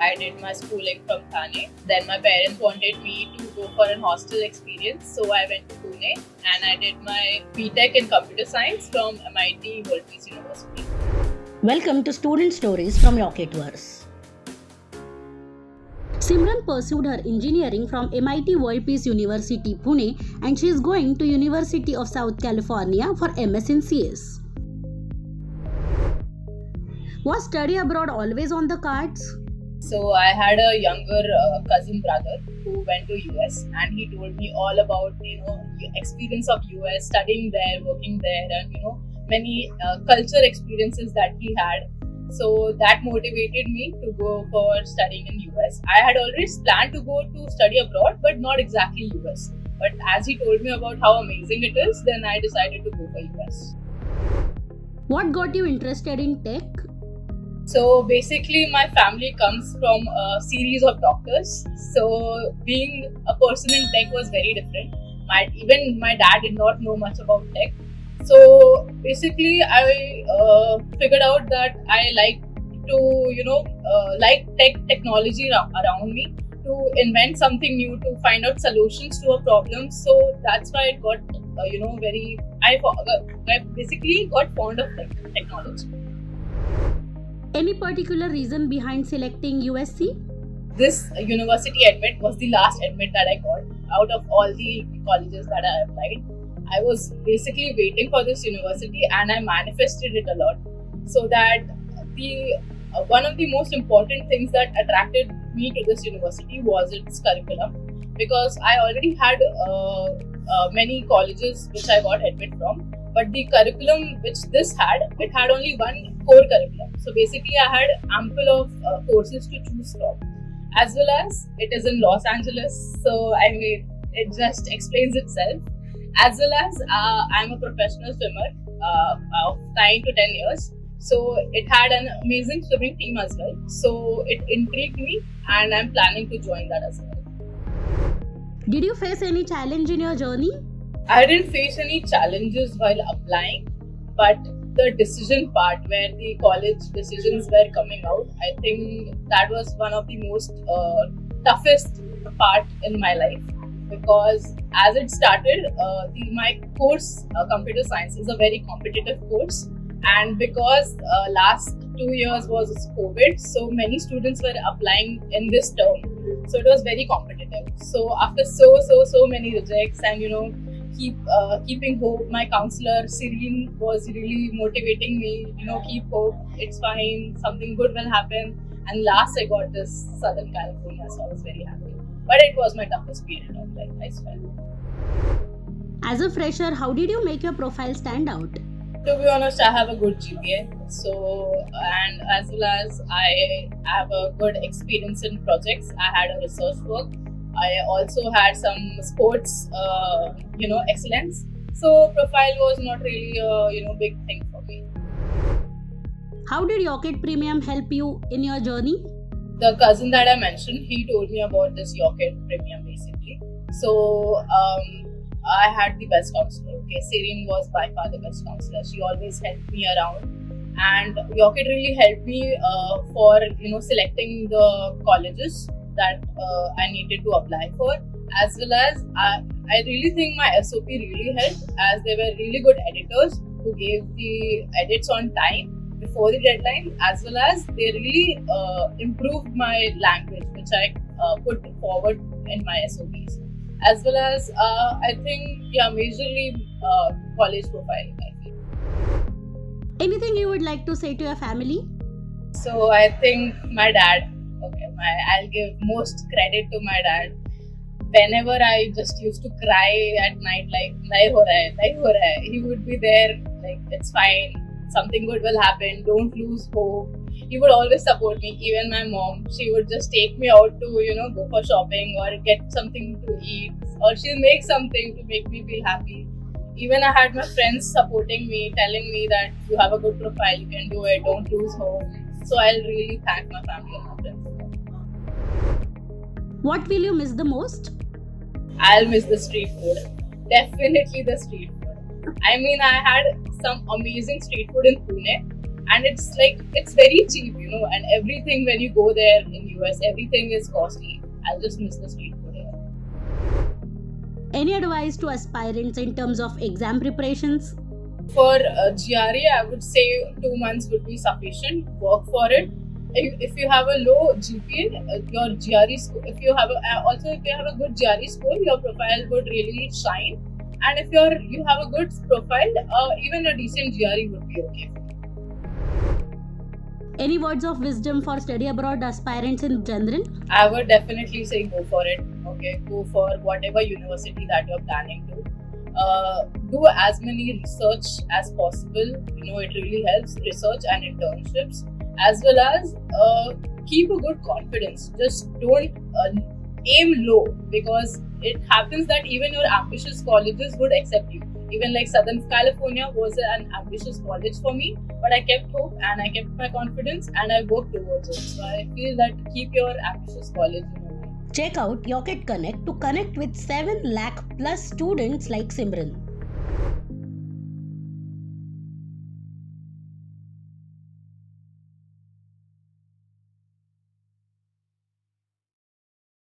I did my schooling from Thane. Then my parents wanted me to go for an hostel experience, so I went to Pune and I did my BTech in computer science from MIT World Peace University. Welcome to Student Stories from YocketVerse. Simran pursued her engineering from MIT World Peace University Pune and she is going to University of South California for MS in CS. Was study abroad always on the cards? So I had a younger uh, cousin brother who went to US and he told me all about you know experience of US, studying there, working there, and you know many uh, culture experiences that he had. So that motivated me to go for studying in US. I had always planned to go to study abroad, but not exactly US. But as he told me about how amazing it is, then I decided to go for US. What got you interested in tech? So basically, my family comes from a series of doctors. So being a person in tech was very different. My even my dad did not know much about tech. So basically, I uh, figured out that I like to you know uh, like tech technology around me to invent something new to find out solutions to a problem. So that's why it got uh, you know very I, I basically got fond of tech technology. Any particular reason behind selecting USC? This university admit was the last admit that I got out of all the colleges that I applied. I was basically waiting for this university and I manifested it a lot so that the uh, one of the most important things that attracted me to this university was its curriculum because I already had uh, uh, many colleges which I got admit from but the curriculum which this had it had only one core curriculum. So basically, I had ample of uh, courses to choose from, as well as it is in Los Angeles. So I mean, it just explains itself. As well as uh, I'm a professional swimmer uh, of nine to ten years. So it had an amazing swimming team as well. So it intrigued me, and I'm planning to join that as well. Did you face any challenge in your journey? I didn't face any challenges while applying, but the decision part where the college decisions were coming out, I think that was one of the most uh, toughest part in my life. Because as it started, uh, the, my course, uh, computer science, is a very competitive course, and because uh, last two years was COVID, so many students were applying in this term, so it was very competitive. So after so so so many rejects and you know keep uh, keeping hope. My counselor Serene was really motivating me. You know, keep hope. It's fine. Something good will happen. And last, I got this Southern California, so I was very happy. But it was my toughest period of life. I swear. As a fresher, how did you make your profile stand out? To be honest, I have a good GPA. So, and as well as I have a good experience in projects. I had a research work I also had some sports, uh, you know, excellence. So profile was not really a you know big thing for me. How did Yocket Premium help you in your journey? The cousin that I mentioned, he told me about this Yocket Premium basically. So um, I had the best counselor. Okay, Serene was by far the best counselor. She always helped me around, and Yocket really helped me uh, for you know selecting the colleges that uh, I needed to apply for, as well as I, I really think my SOP really helped as they were really good editors who gave the edits on time before the deadline, as well as they really uh, improved my language, which I uh, put forward in my SOPs, as well as uh, I think yeah, majorly uh, college profiling. I feel. Anything you would like to say to your family? So I think my dad i'll give most credit to my dad. Whenever i just used to cry at night like nahi ho raha hai nahi ho raha hai he would be there like it's fine. Something good will happen. Don't lose hope. He would always support me. Even my mom she would just take me out to you know go for shopping or get something to eat or she'll make something to make me feel happy. Even I had my friends supporting me, telling me that you have a good profile, you can do it, don't lose hope. So I'll really thank my family and my friends. What will you miss the most? I'll miss the street food. Definitely the street food. I mean, I had some amazing street food in Pune, and it's like it's very cheap, you know. And everything when you go there in US, everything is costly. I'll just miss the street food here. Any advice to aspirants in terms of exam preparations? For uh, GRE, I would say two months would be sufficient. Work for it. If, you have a low GPA, uh, your GRE score. If you have a, uh, also if you have a good GRE score, your profile would really shine. And if you're you have a good profile, uh, even a decent GRE would be okay. Any words of wisdom for study abroad aspirants in general? I would definitely say go for it. Okay, go for whatever university that you're planning to. Uh, do as many research as possible. You know, it really helps research and internships, as well as uh, keep a good confidence. Just don't uh, aim low because it happens that even your ambitious colleges would accept you even like Southern California was an ambitious college for me, but I kept hope and I kept my confidence and I worked towards it. So I feel that keep your ambitious college in mind. Check out Yocket Connect to connect with 7 lakh plus students like Simran.